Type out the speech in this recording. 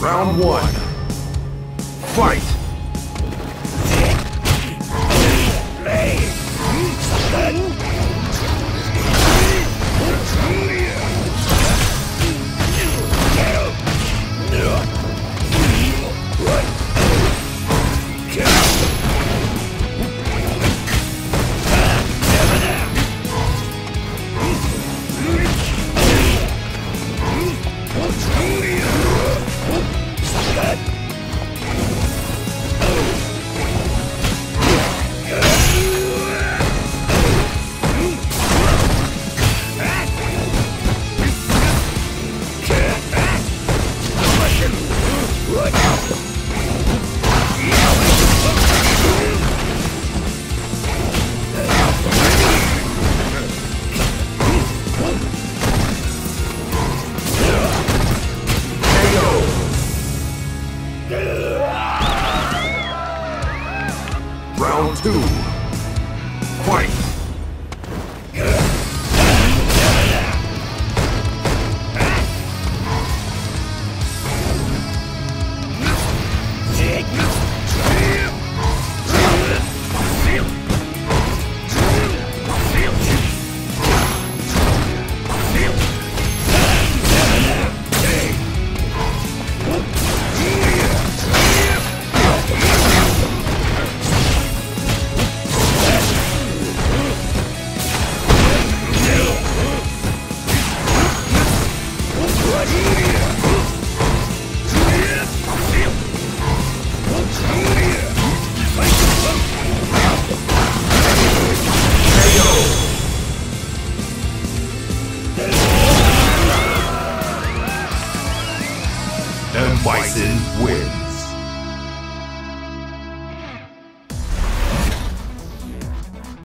Round one. Fight! Round two. Fight! M. Bison wins.